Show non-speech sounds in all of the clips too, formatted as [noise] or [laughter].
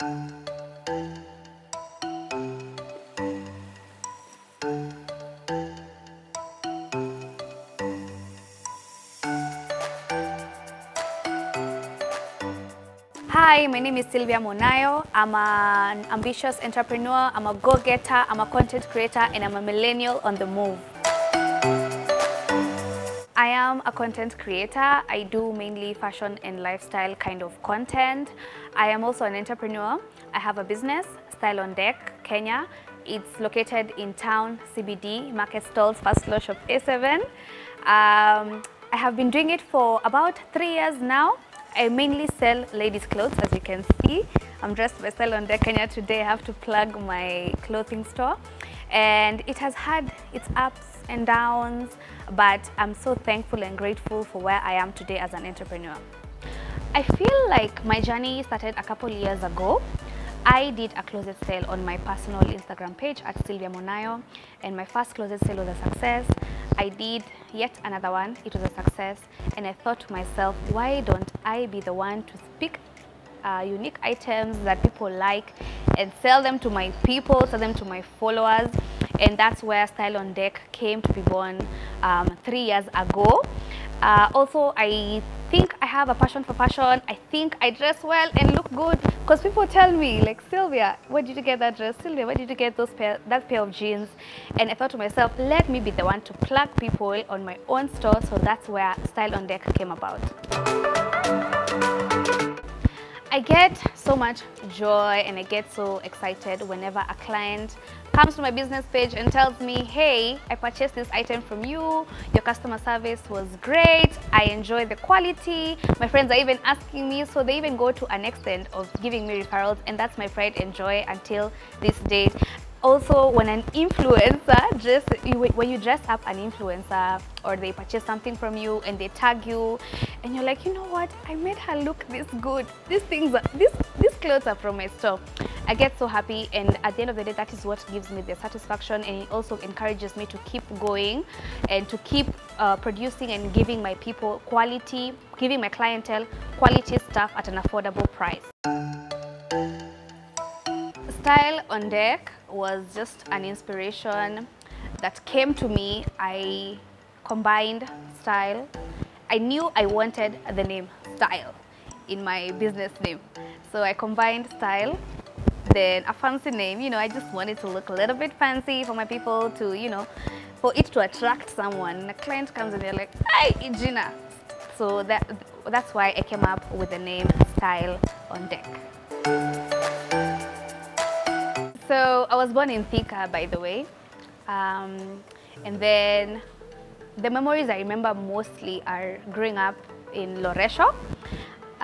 Hi, my name is Sylvia Monayo. I'm an ambitious entrepreneur, I'm a go-getter, I'm a content creator, and I'm a millennial on the move. Am a content creator. I do mainly fashion and lifestyle kind of content. I am also an entrepreneur. I have a business, Style on Deck, Kenya. It's located in town, CBD, Market Stalls, First Floor Shop A7. Um, I have been doing it for about three years now. I mainly sell ladies' clothes, as you can see. I'm dressed by Style on Deck Kenya today. I have to plug my clothing store. And it has had its ups and downs, but I'm so thankful and grateful for where I am today as an entrepreneur. I feel like my journey started a couple years ago. I did a closet sale on my personal Instagram page at Sylvia Monayo, and my first closet sale was a success. I did yet another one, it was a success, and I thought to myself, why don't I be the one to pick uh, unique items that people like and sell them to my people, sell them to my followers, and that's where Style on Deck came to be born um, three years ago. Uh, also, I think I have a passion for fashion. I think I dress well and look good because people tell me like Sylvia, where did you get that dress? Sylvia, where did you get those pair that pair of jeans? And I thought to myself, let me be the one to plug people on my own store. So that's where Style on Deck came about. I get so much joy and I get so excited whenever a client comes to my business page and tells me, hey, I purchased this item from you, your customer service was great, I enjoy the quality, my friends are even asking me, so they even go to an extent of giving me referrals and that's my pride and joy until this date. Also, when an influencer you, when you dress up an influencer or they purchase something from you and they tag you and you're like, you know what, I made her look this good. These things, are, these, these clothes are from my store. I get so happy and at the end of the day, that is what gives me the satisfaction and it also encourages me to keep going and to keep uh, producing and giving my people quality, giving my clientele quality stuff at an affordable price. Style on Deck was just an inspiration that came to me. I combined style. I knew I wanted the name style in my business name. So I combined style, then a fancy name. You know, I just wanted to look a little bit fancy for my people to, you know, for it to attract someone. And A client comes and they're like, hey, Gina. So that, that's why I came up with the name Style on Deck. So I was born in Thika, by the way. Um, and then the memories I remember mostly are growing up in Loresho.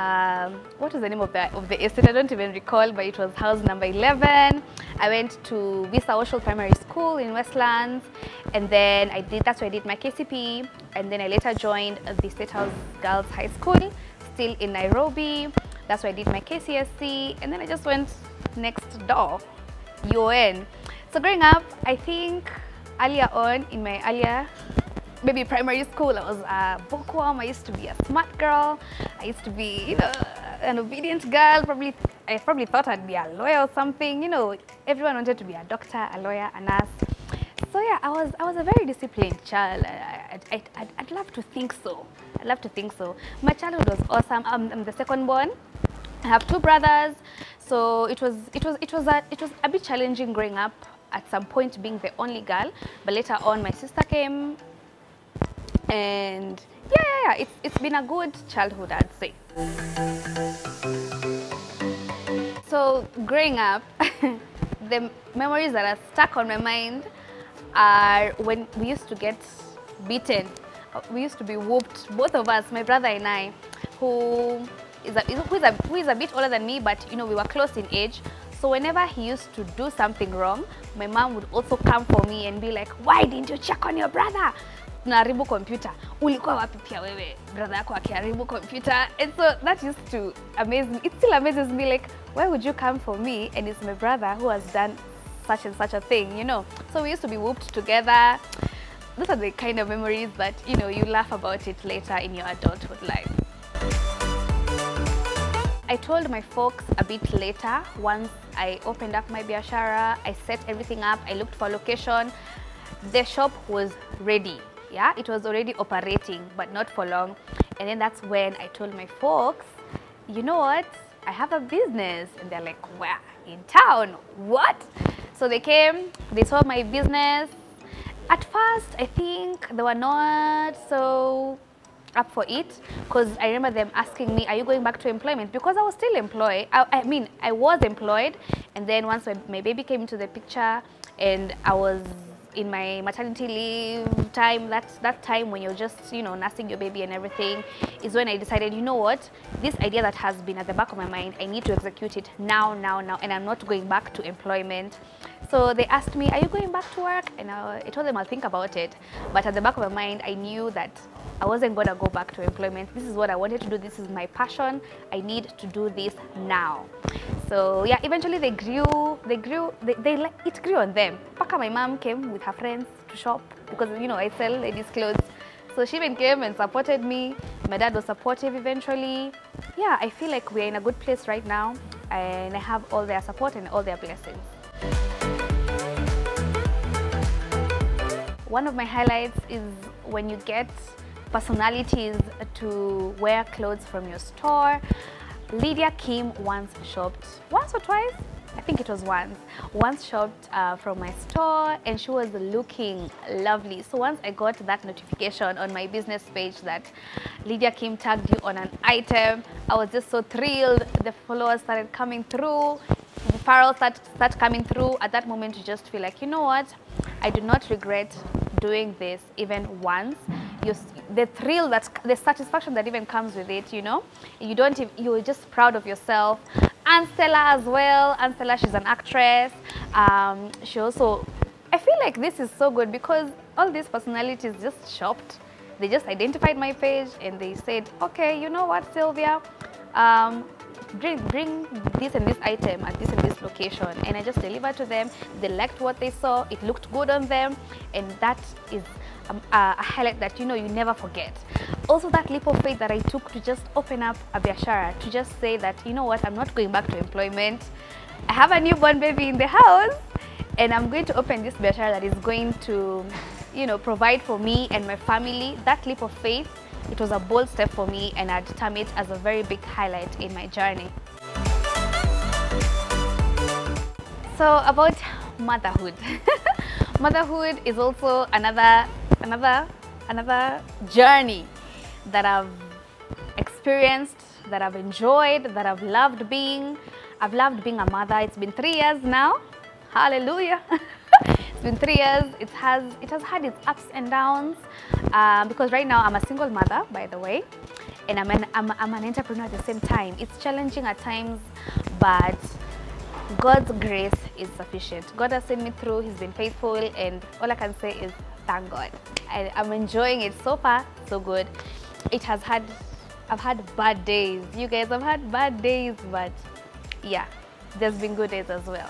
Um, what was the name of the, of the estate? I don't even recall, but it was house number 11. I went to Visa Oshwal Primary School in Westlands, and then I did, that's where I did my KCP, and then I later joined the State House Girls High School, still in Nairobi. That's where I did my KCSE, and then I just went next door UN. So growing up, I think earlier on in my earlier maybe primary school, I was a bookworm. I used to be a smart girl. I used to be, you know, an obedient girl. Probably, I probably thought I'd be a lawyer or something. You know, everyone wanted to be a doctor, a lawyer, a nurse. So yeah, I was I was a very disciplined child. I, I, I'd, I'd love to think so. I'd love to think so. My childhood was awesome. I'm, I'm the second born. I have two brothers, so it was it was it was a it was a bit challenging growing up at some point being the only girl. But later on, my sister came, and yeah, yeah, yeah. It's it's been a good childhood, I'd say. So growing up, [laughs] the memories that are stuck on my mind are when we used to get beaten. We used to be whooped, both of us, my brother and I, who is a, who is a, who is a bit older than me, but you know, we were close in age. So whenever he used to do something wrong, my mom would also come for me and be like, why didn't you check on your brother? Tunaharibu computer. Ulikuwa wapi pia wewe? Brother yako akiharibu computer. And so that used to amaze me. It still amazes me like, why would you come for me and it's my brother who has done such and such a thing, you know? So we used to be whooped together. Those are the kind of memories that, you know, you laugh about it later in your adulthood life. I told my folks a bit later once I opened up my biashara, I set everything up, I looked for location. The shop was ready. Yeah, it was already operating, but not for long. And then that's when I told my folks, you know what? I have a business. And they're like, where? In town. What? So they came, they saw my business. At first, I think they were not so up for it because I remember them asking me, are you going back to employment? Because I was still employed. I, I mean, I was employed. And then once my, my baby came into the picture and I was in my maternity leave time, that, that time when you're just, you know, nursing your baby and everything, is when I decided, you know what, this idea that has been at the back of my mind, I need to execute it now, now, now, and I'm not going back to employment. So they asked me, are you going back to work? And I, I told them I'll think about it. But at the back of my mind, I knew that I wasn't going to go back to employment. This is what I wanted to do. This is my passion. I need to do this now. So yeah, eventually they grew, they grew, they, they it grew on them. Paka, my mom came with her friends to shop because, you know, I sell ladies' clothes. So she even came and supported me. My dad was supportive eventually. Yeah, I feel like we're in a good place right now and I have all their support and all their blessings. One of my highlights is when you get personalities to wear clothes from your store. Lydia Kim once shopped, once or twice? I think it was once. Once shopped uh, from my store and she was looking lovely. So once I got that notification on my business page that Lydia Kim tagged you on an item, I was just so thrilled. The followers started coming through. The referrals start, start coming through. At that moment, you just feel like, you know what? I do not regret doing this even once the thrill that the satisfaction that even comes with it you know? You don't you're just proud of yourself. And Stella as well. And Stella she's an actress. Um, she also I feel like this is so good because all these personalities just shopped. They just identified my page and they said okay you know what Sylvia? Um, bring bring this and this item at this and this location. And I just delivered to them. They liked what they saw. It looked good on them. And that is um, a, a highlight that you know you never forget. Also that leap of faith that I took to just open up a biashara to just say that you know what I'm not going back to employment. I have a newborn baby in the house. And I'm going to open this biashara that is going to you know provide for me and my family. That leap of faith it was a bold step for me and I'd term it as a very big highlight in my journey. So about motherhood. [laughs] motherhood is also another, another, another journey that I've experienced, that I've enjoyed, that I've loved being. I've loved being a mother. It's been three years now. Hallelujah. [laughs] it's been three years. It has, it has had its ups and downs um, because right now I'm a single mother, by the way, and I'm an, I'm, I'm an entrepreneur at the same time. It's challenging at times, but God's grace is sufficient. God has seen me through, He's been faithful, and all I can say is thank God. I, I'm enjoying it so far, so good. It has had, I've had bad days. You guys I've had bad days, but yeah, there's been good days as well.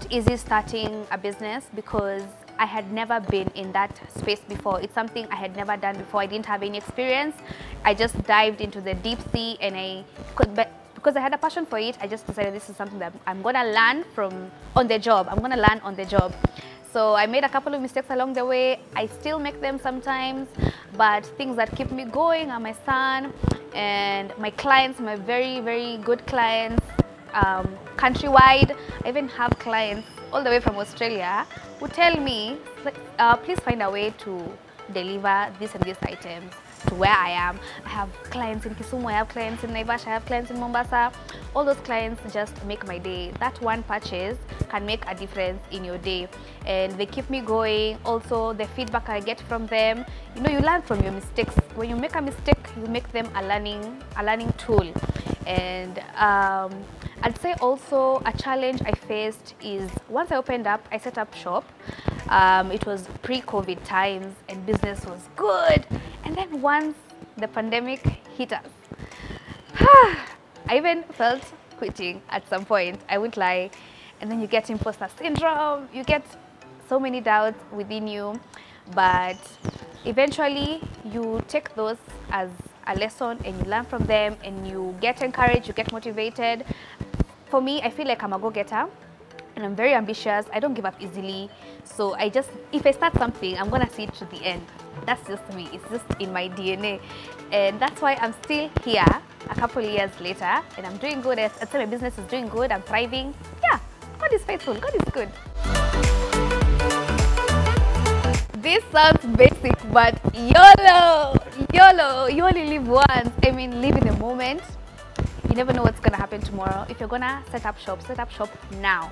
Not easy starting a business because I had never been in that space before. It's something I had never done before. I didn't have any experience. I just dived into the deep sea and I could, but because I had a passion for it, I just decided this is something that I'm gonna learn from on the job. I'm gonna learn on the job. So I made a couple of mistakes along the way. I still make them sometimes, but things that keep me going are my son and my clients, my very, very good clients um, countrywide. I even have clients all the way from Australia who tell me, uh, please find a way to deliver this and these items to where I am. I have clients in Kisumu, I have clients in Naivasha, I have clients in Mombasa. All those clients just make my day. That one purchase can make a difference in your day. And they keep me going. Also, the feedback I get from them, you know, you learn from your mistakes. When you make a mistake, you make them a learning, a learning tool And um, I'd say also a challenge I faced is once I opened up, I set up shop. Um, it was pre-COVID times and business was good. And then once the pandemic hit us, [sighs] I even felt quitting at some point. I won't lie. And then you get imposter syndrome. You get so many doubts within you. But eventually you take those as a lesson and you learn from them and you get encouraged, you get motivated. For me, I feel like I'm a go-getter and I'm very ambitious. I don't give up easily. So I just, if I start something, I'm gonna see it to the end. That's just me. It's just in my DNA. And that's why I'm still here a couple years later and I'm doing good. I'd say my business is doing good. I'm thriving. Yeah, God is faithful. God is good. This sounds basic, but YOLO! YOLO! You only live once. I mean, live in the moment. You never know what's gonna happen tomorrow. If you're gonna set up shop, set up shop now.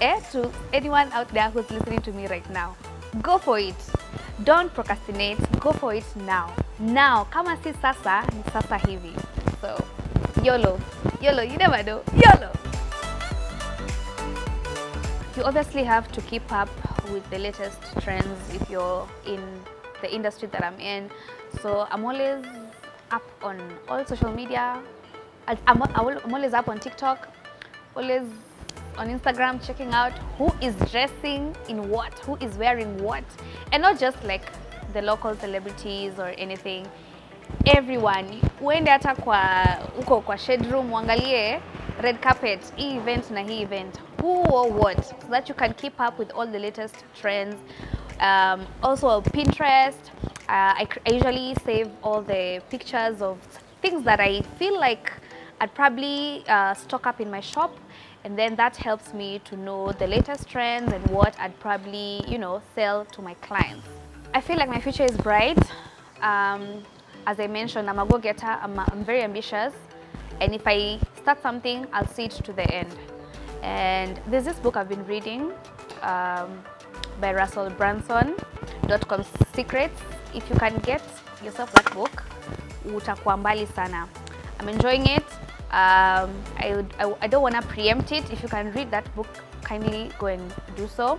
Eh? To anyone out there who's listening to me right now, go for it. Don't procrastinate. Go for it now. Now, kama si sasa, ni sasa hivi. So, YOLO. YOLO, you never know. YOLO! You obviously have to keep up with the latest trends if you're in the industry that I'm in. So I'm always up on all social media. I'm, I'm always up on TikTok, always on Instagram checking out who is dressing in what, who is wearing what. And not just like the local celebrities or anything. Everyone, uende hata kwa uko kwa shade room uangalie red carpet, hii event na event, who or what, so that you can keep up with all the latest trends. Um, also Pinterest, uh, I, I usually save all the pictures of things that I feel like I'd probably uh, stock up in my shop and then that helps me to know the latest trends and what I'd probably, you know, sell to my clients. I feel like my future is bright. Um, as I mentioned, I'm a go-getter, I'm, I'm very ambitious and if I start something, I'll see it to the end. And there's this book I've been reading um, by Russell Brunson, Dot Com Secrets. If you can get yourself that book, utakuwa mbali sana. I'm enjoying it. Um, I, would, I, I don't want to preempt it. If you can read that book, kindly go and do so.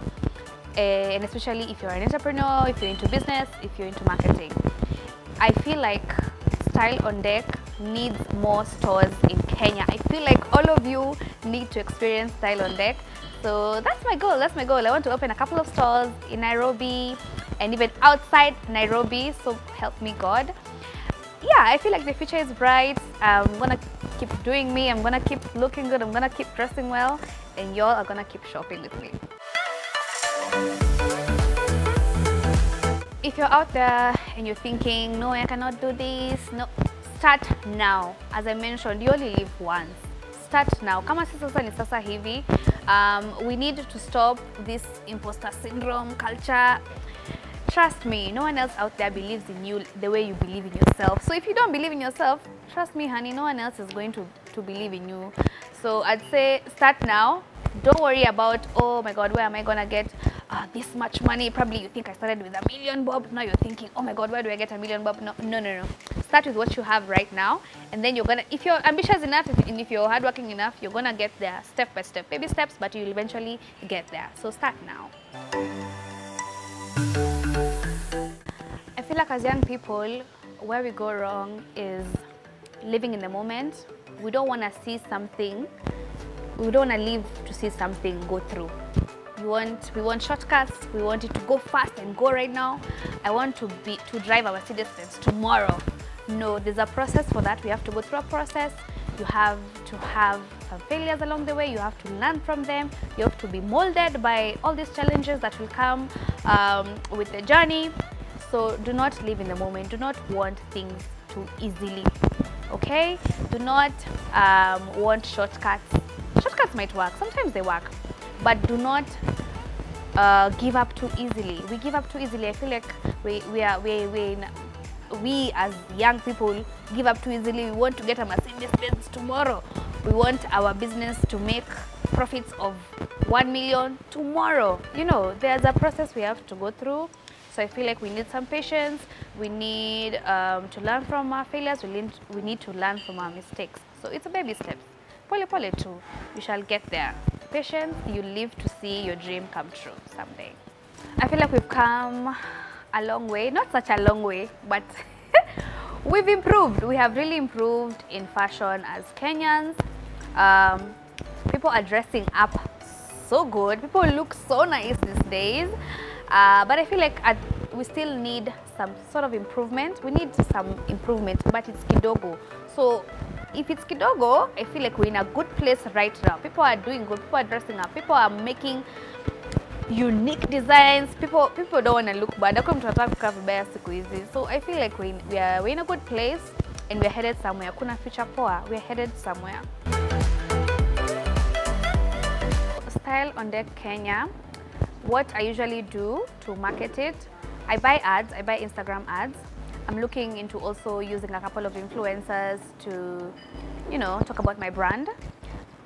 Eh, and especially if you're an entrepreneur, if you're into business, if you're into marketing. I feel like Style on Deck needs more stores in Kenya. I feel like all of you need to experience Style on Deck. So that's my goal. That's my goal. I want to open a couple of stores in Nairobi and even outside Nairobi. So help me God. Yeah, I feel like the future is bright. I'm gonna keep doing me. I'm gonna keep looking good. I'm gonna keep dressing well, and y'all are gonna keep shopping with me. If you're out there and you're thinking, no, I cannot do this, no, start now. As I mentioned, you only live once. Start now. Kama si sasa ni sasa hivi. Um, we need to stop this imposter syndrome culture. Trust me, no one else out there believes in you the way you believe in yourself. So if you don't believe in yourself, trust me, honey, no one else is going to, to believe in you. So I'd say start now. Don't worry about, oh my God, where am I gonna get uh, this much money? Probably you think I started with a million bob. Now you're thinking, oh my God, where do I get a million bob? No, no, no, no. Start with what you have right now, and then you're gonna. If you're ambitious enough, if, and if you're hardworking enough, you're gonna get there step by step, baby steps, but you'll eventually get there. So start now. Feel like as young people, where we go wrong is living in the moment. We don't want to see something. We don't want to live to see something go through. We want we want shortcuts. We want it to go fast and go right now. I want to be to drive our citizens tomorrow. No, there's a process for that. We have to go through a process. You have to have some failures along the way. You have to learn from them. You have to be molded by all these challenges that will come um, with the journey. So do not live in the moment. Do not want things too easily. Okay? Do not um, want shortcuts. Shortcuts might work. Sometimes they work, but do not uh, give up too easily. We give up too easily. I feel like we we are we we in- we as young people give up too easily. We want to get a Mercedes Benz tomorrow. We want our business to make profits of 1 million tomorrow. You know, there's a process we have to go through. So I feel like we need some patience. We need um, to learn from our failures. We need, we need to learn from our mistakes. So it's a baby steps. Pole pole too. You shall get there. Patience, you live to see your dream come true someday. I feel like we've come a long way. Not such a long way, but [laughs] we've improved. We have really improved in fashion as Kenyans. Um, people are dressing up so good. People look so nice these days. Uh, but I feel like at, we still need some sort of improvement. We need some improvement, but it's kidogo. So if it's kidogo, I feel like we're in a good place right now. People are doing good. People are dressing up. People are making unique designs. People people don't want to look bad. Hakuna mtu anataka kukaa vibaya siku. So I feel like we, we, are, we're in a good place and we're headed somewhere. Kuna future poa. We're headed somewhere. Style on Deck Kenya. What I usually do to market it, I buy ads, I buy Instagram ads. I'm looking into also using a couple of influencers to, you know, talk about my brand.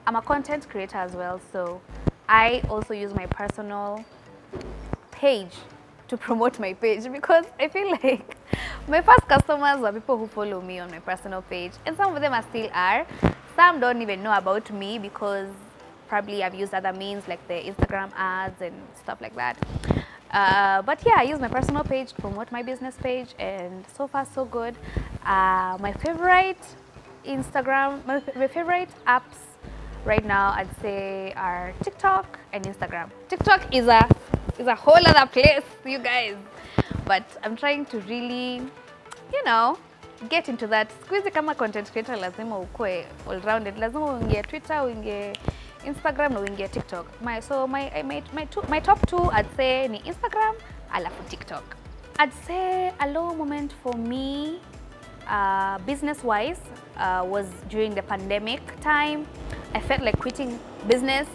I'm a content creator as well, so I also use my personal page to promote my page because I feel [laughs] like my first customers are people who follow me on my personal page and some of them are still are. Some don't even know about me because probably I've used other means like the Instagram ads and stuff like that. Uh, but yeah, I use my personal page to promote my business page and so far so good. Uh, my favorite Instagram, my, my favorite apps right now I'd say are TikTok and Instagram. TikTok is a is a whole other place, you guys. But I'm trying to really, you know, get into that. Siku hizi kama content creator lazima ukue all rounded. Lazima uingie Twitter, uingie Instagram na uingie TikTok. My, so my, made, my, two, my top two I'd say ni Instagram alafu TikTok. I'd say a low moment for me uh, business wise uh, was during the pandemic time. I felt like quitting business.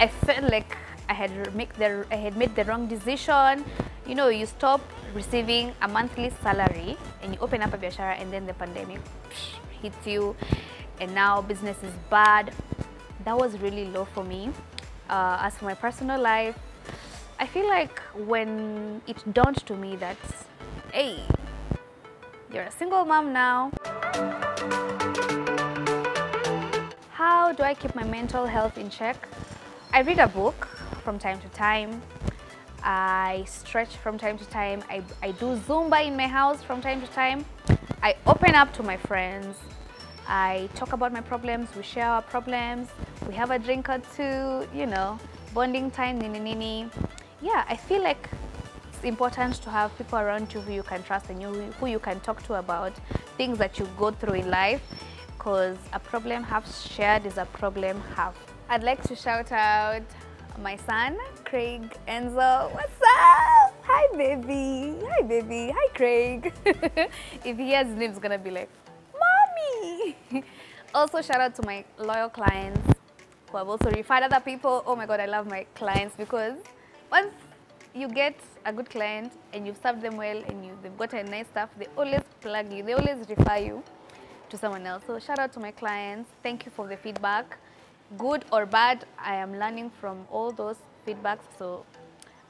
I felt like I had make the I had made the wrong decision. You know, you stop receiving a monthly salary and you open up a biashara and then the pandemic hits you and now business is bad. That was really low for me. Uh, as for my personal life, I feel like when it dawned to me that, hey, you're a single mom now. How do I keep my mental health in check? I read a book from time to time. I stretch from time to time. I, I do Zumba in my house from time to time. I open up to my friends. I talk about my problems. We share our problems. We have a drink or two, you know, bonding time, nini nini. Yeah, I feel like it's important to have people around you who you can trust and you, who you can talk to about things that you go through in life because a problem half shared is a problem half. I'd like to shout out my son, Craig Enzo. What's up? Hi, baby. Hi, baby. Hi, Craig. [laughs] if he hears his name, he's gonna be like, Mommy. [laughs] also, shout out to my loyal clients who have also referred other people. Oh my God, I love my clients because once you get a good client and you've served them well and you, they've got a nice stuff, they always plug you, they always refer you to someone else. So shout out to my clients. Thank you for the feedback. Good or bad, I am learning from all those feedbacks. So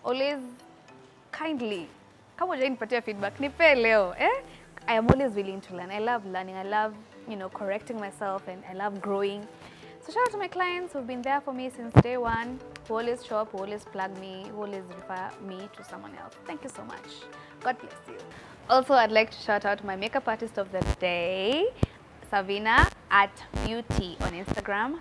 always kindly, kama hujanipatia feedback, leo. Eh? I am always willing to learn. I love learning. I love, you know, correcting myself and I love growing. So shout out to my clients who've been there for me since day one, who always show who always plug me, who always refer me to someone else. Thank you so much. God bless you. Also, I'd like to shout out my makeup artist of the day, Savina at Beauty on Instagram.